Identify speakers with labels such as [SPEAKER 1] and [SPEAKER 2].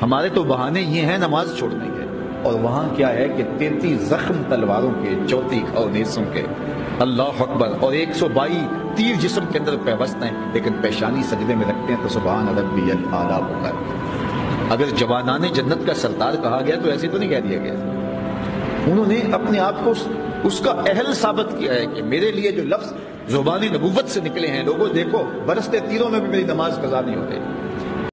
[SPEAKER 1] हमारे तो बहाने ये हैं, नमाज़ छोड़ने के और वहाँ क्या है कि तैतीस जख्म तलवारों के, चौथी खाओ नेसों के। अल्लाह अकबर। और एक सौ बाई तीर जिसम के अंदर पेवस्त हैं, लेकिन पेशानी सजदे में रखते हैं तो सुबह रबी आला होकर अगर जवानान जन्नत का सरदार कहा गया तो ऐसे तो नहीं कह दिया गया। उन्होंने अपने आप को उसका अहल साबित किया है कि मेरे लिए जो लफ्ज जुबानी नबूवत से निकले हैं, लोगों देखो, बरसते तीरों में भी मेरी नमाज़ कजा नहीं होती।